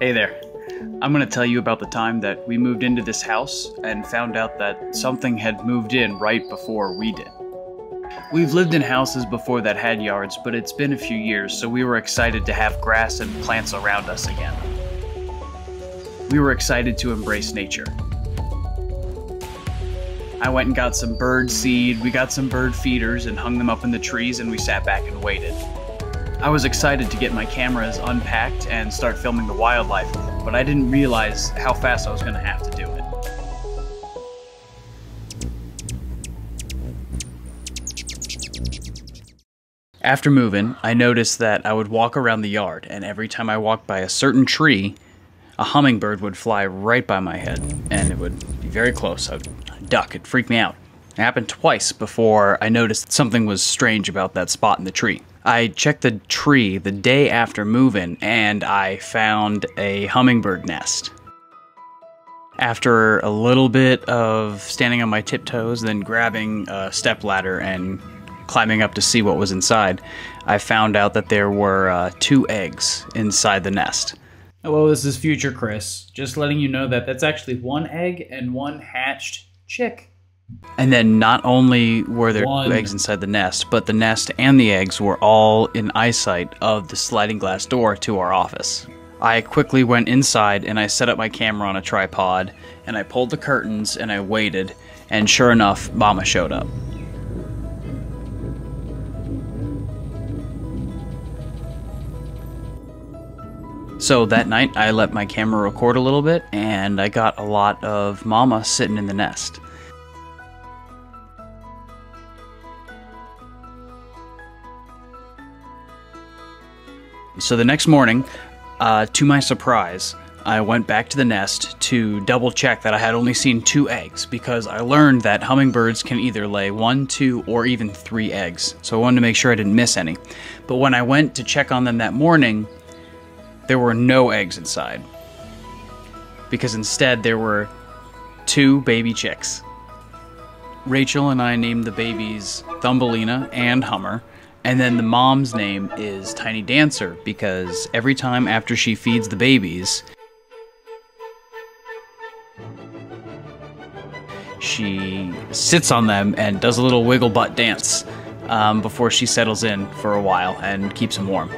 Hey there. I'm going to tell you about the time that we moved into this house and found out that something had moved in right before we did. We've lived in houses before that had yards, but it's been a few years, so we were excited to have grass and plants around us again. We were excited to embrace nature. I went and got some bird seed, we got some bird feeders and hung them up in the trees, and we sat back and waited. I was excited to get my cameras unpacked and start filming the wildlife, but I didn't realize how fast I was going to have to do it. After moving, I noticed that I would walk around the yard, and every time I walked by a certain tree, a hummingbird would fly right by my head, and it would be very close. I'd duck, It freaked me out. It happened twice before I noticed something was strange about that spot in the tree. I checked the tree the day after moving and I found a hummingbird nest. After a little bit of standing on my tiptoes, then grabbing a step ladder and climbing up to see what was inside, I found out that there were uh, two eggs inside the nest. Hello, this is Future Chris. Just letting you know that that's actually one egg and one hatched chick. And then not only were there One. two eggs inside the nest, but the nest and the eggs were all in eyesight of the sliding glass door to our office. I quickly went inside and I set up my camera on a tripod and I pulled the curtains and I waited and sure enough, Mama showed up. So that night, I let my camera record a little bit, and I got a lot of Mama sitting in the nest. So the next morning, uh, to my surprise, I went back to the nest to double check that I had only seen two eggs because I learned that hummingbirds can either lay one, two, or even three eggs. So I wanted to make sure I didn't miss any. But when I went to check on them that morning, there were no eggs inside. Because instead, there were two baby chicks. Rachel and I named the babies Thumbelina and Hummer, and then the mom's name is Tiny Dancer because every time after she feeds the babies, she sits on them and does a little wiggle butt dance um, before she settles in for a while and keeps them warm.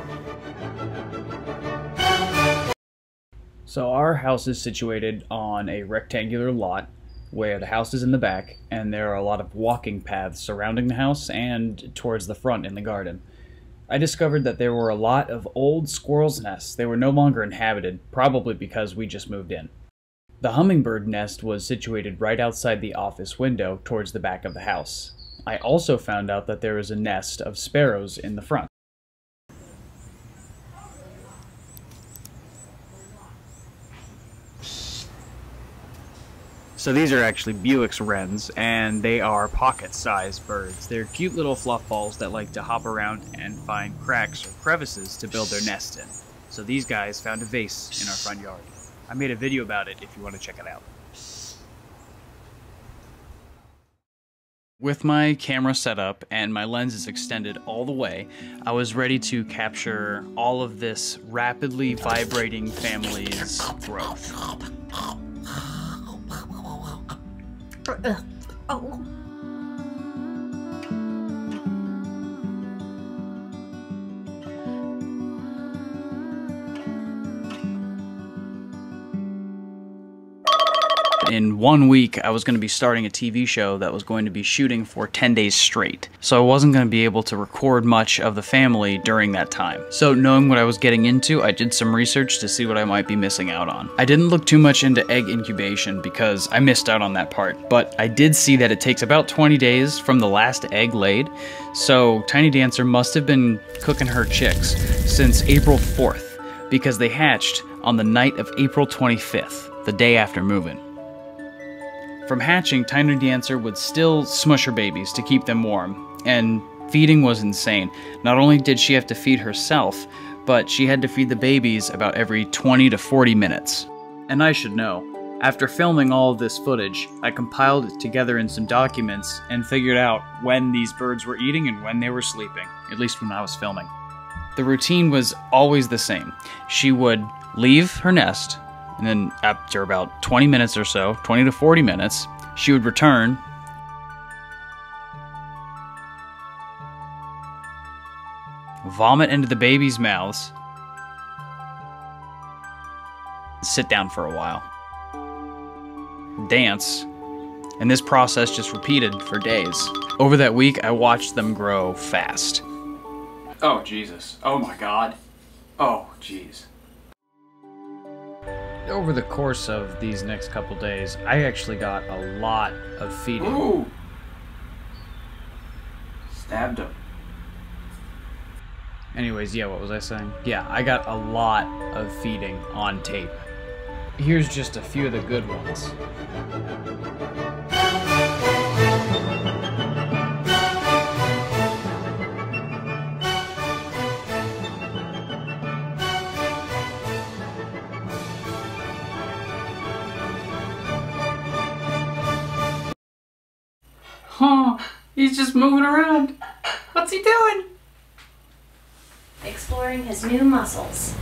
So our house is situated on a rectangular lot where the house is in the back and there are a lot of walking paths surrounding the house and towards the front in the garden. I discovered that there were a lot of old squirrels' nests. They were no longer inhabited, probably because we just moved in. The hummingbird nest was situated right outside the office window towards the back of the house. I also found out that there is a nest of sparrows in the front. So these are actually Bewick's wrens, and they are pocket-sized birds. They're cute little fluff balls that like to hop around and find cracks or crevices to build their nest in. So these guys found a vase in our front yard. I made a video about it if you want to check it out. With my camera set up and my lenses extended all the way, I was ready to capture all of this rapidly vibrating family's growth. Oh. In one week, I was going to be starting a TV show that was going to be shooting for 10 days straight. So I wasn't going to be able to record much of the family during that time. So knowing what I was getting into, I did some research to see what I might be missing out on. I didn't look too much into egg incubation because I missed out on that part, but I did see that it takes about 20 days from the last egg laid. So Tiny Dancer must have been cooking her chicks since April 4th because they hatched on the night of April 25th, the day after moving. From hatching, Tiny Dancer would still smush her babies to keep them warm, and feeding was insane. Not only did she have to feed herself, but she had to feed the babies about every 20 to 40 minutes. And I should know, After filming all of this footage, I compiled it together in some documents and figured out when these birds were eating and when they were sleeping, at least when I was filming. The routine was always the same. She would leave her nest, and then after about 20 minutes or so, 20 to 40 minutes, she would return. Vomit into the baby's mouths. Sit down for a while. Dance. And this process just repeated for days. Over that week, I watched them grow fast. Oh, Jesus. Oh, my God. Oh, jeez. Over the course of these next couple days, I actually got a lot of feeding. Ooh! Stabbed him. Anyways, yeah, what was I saying? Yeah, I got a lot of feeding on tape. Here's just a few of the good ones. Just moving around. What's he doing? Exploring his new muscles.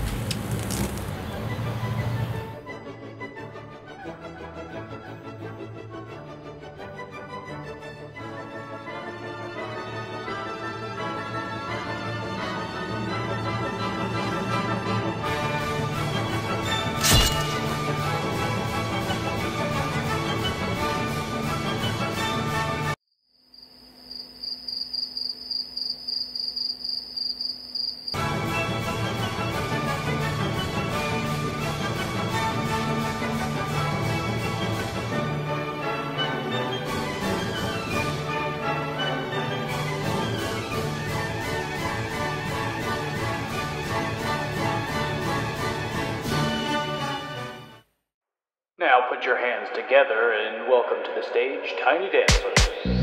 Put your hands together and welcome to the stage, Tiny Dancers.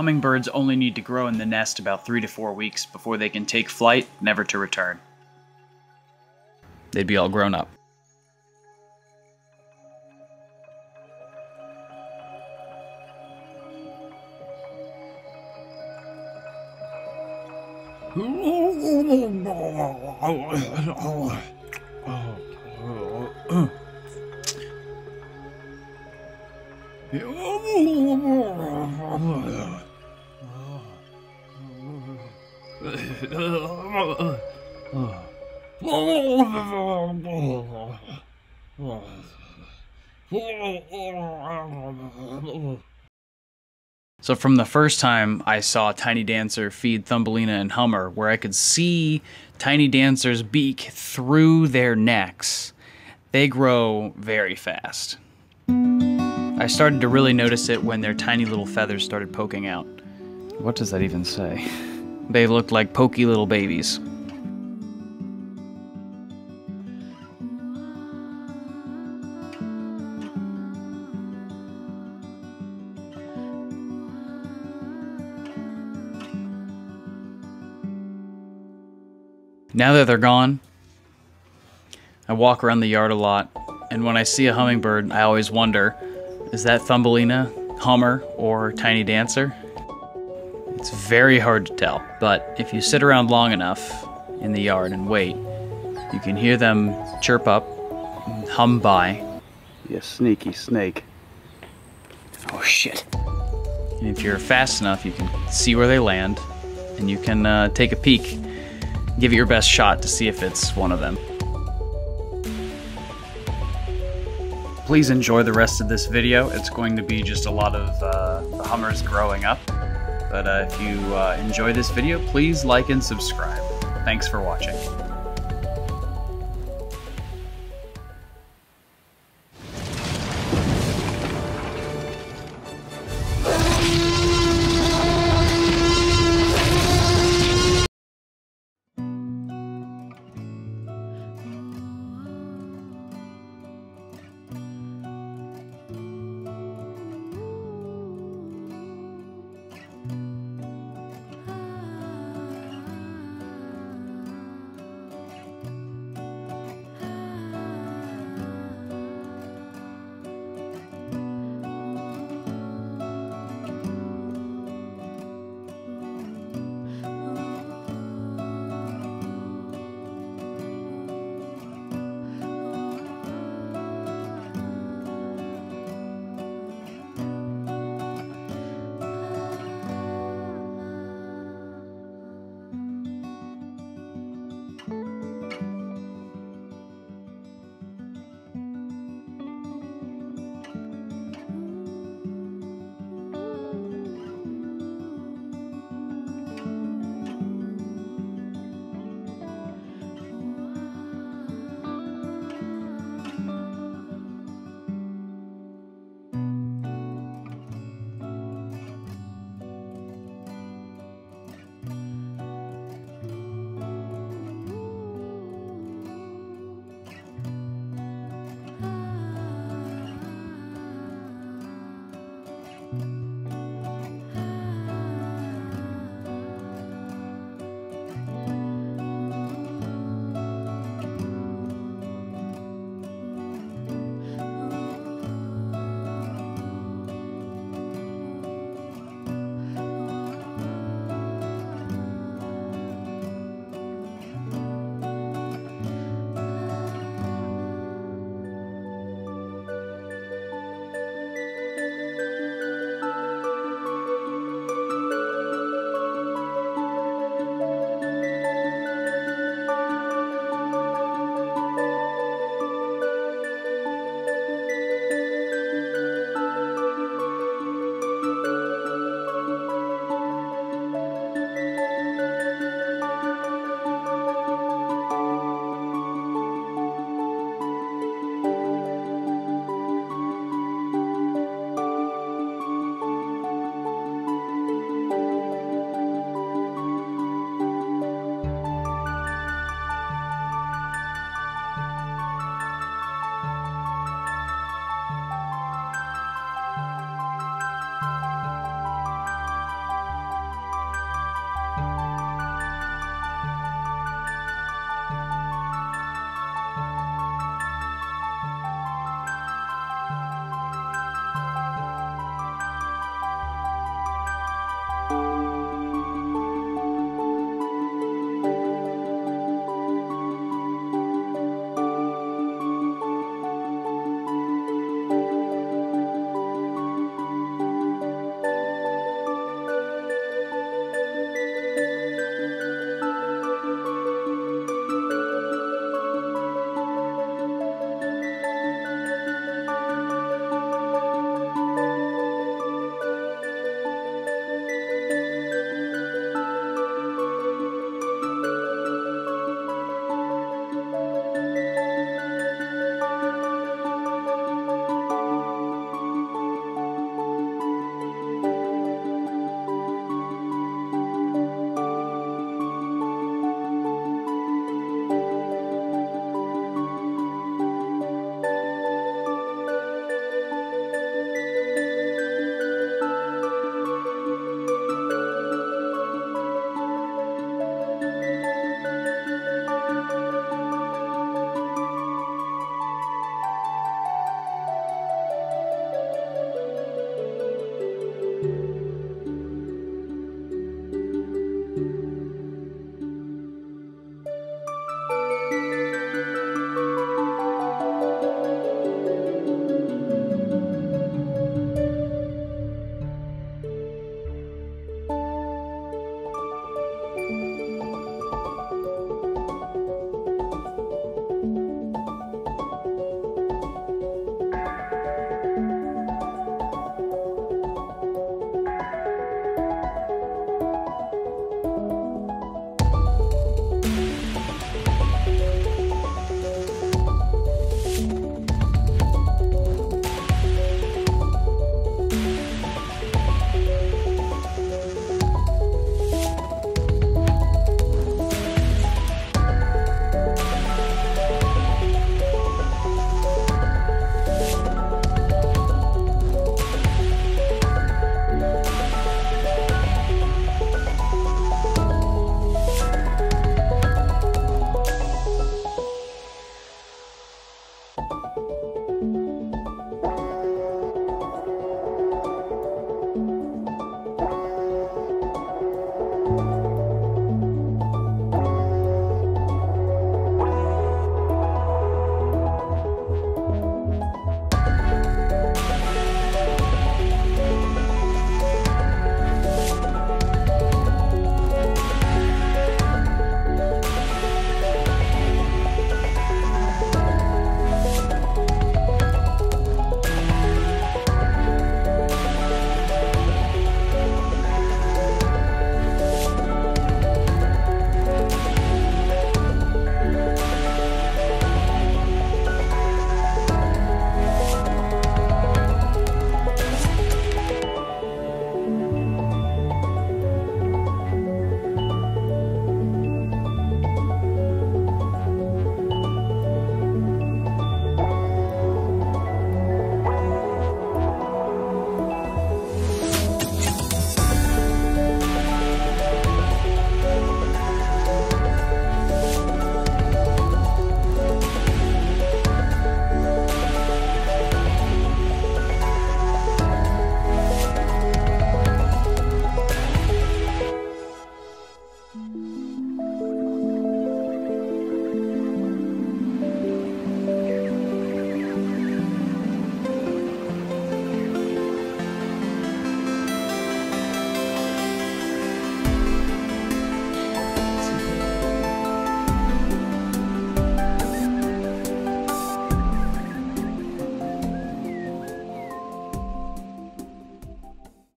Hummingbirds only need to grow in the nest about three to four weeks before they can take flight, never to return. They'd be all grown up. So from the first time I saw Tiny Dancer feed Thumbelina and Hummer, where I could see Tiny Dancer's beak through their necks, they grow very fast. I started to really notice it when their tiny little feathers started poking out. What does that even say? They looked like pokey little babies. Now that they're gone, I walk around the yard a lot, and when I see a hummingbird, I always wonder is that Thumbelina, Hummer, or Tiny Dancer? It's very hard to tell, but if you sit around long enough in the yard and wait, you can hear them chirp up, hum by. You sneaky snake. Oh shit. And if you're fast enough, you can see where they land, and you can uh, take a peek give it your best shot to see if it's one of them. Please enjoy the rest of this video. It's going to be just a lot of uh, the Hummers growing up. But uh, if you uh, enjoy this video, please like and subscribe. Thanks for watching.